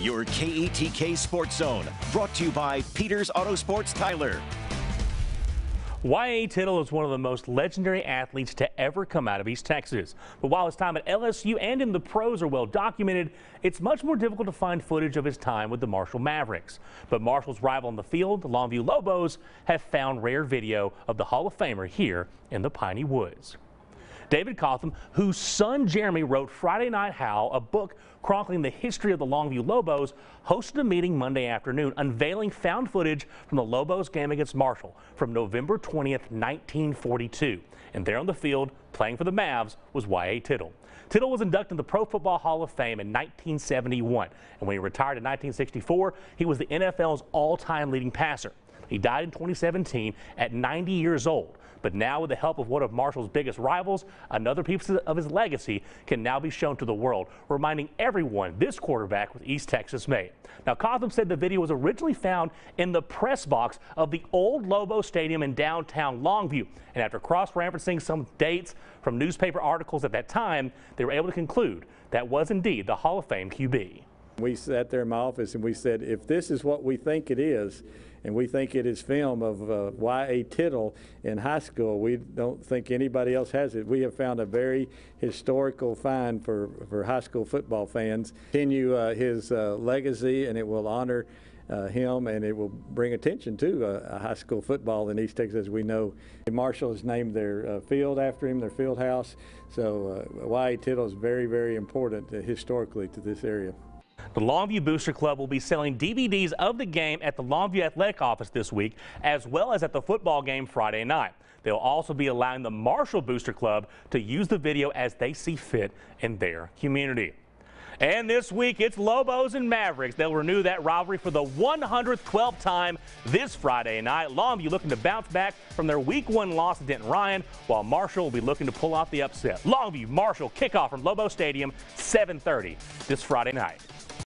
Your KETK Sports Zone, brought to you by Peters Auto Sports Tyler. Y.A. Tittle is one of the most legendary athletes to ever come out of East Texas. But while his time at LSU and in the pros are well documented, it's much more difficult to find footage of his time with the Marshall Mavericks. But Marshall's rival on the field, the Longview Lobos, have found rare video of the Hall of Famer here in the Piney Woods. David Cotham, whose son Jeremy wrote Friday Night How, a book chronicling the history of the Longview Lobos, hosted a meeting Monday afternoon unveiling found footage from the Lobos game against Marshall from November 20th, 1942. And there on the field, playing for the Mavs, was Y.A. Tittle. Tittle was inducted in the Pro Football Hall of Fame in 1971. And when he retired in 1964, he was the NFL's all-time leading passer. He died in 2017 at 90 years old. But now, with the help of one of Marshall's biggest rivals, another piece of his legacy can now be shown to the world, reminding everyone this quarterback was East Texas made. Now, Cotham said the video was originally found in the press box of the old Lobo Stadium in downtown Longview. And after cross-referencing some dates from newspaper articles at that time, they were able to conclude that was indeed the Hall of Fame QB. We sat there in my office and we said, if this is what we think it is, and we think it is film of uh, Y.A. Tittle in high school, we don't think anybody else has it. We have found a very historical find for, for high school football fans. Continue uh, his uh, legacy, and it will honor uh, him, and it will bring attention to uh, high school football in East Texas. As we know, Marshall has named their uh, field after him, their field house. So Y.A. Tittle is very, very important historically to this area. The Longview Booster Club will be selling DVDs of the game at the Longview Athletic Office this week, as well as at the football game Friday night. They'll also be allowing the Marshall Booster Club to use the video as they see fit in their community. And this week, it's Lobos and Mavericks. They'll renew that rivalry for the 112th time this Friday night. Longview looking to bounce back from their week one loss to Denton Ryan, while Marshall will be looking to pull off the upset. Longview Marshall kickoff from Lobo Stadium, 7:30 this Friday night.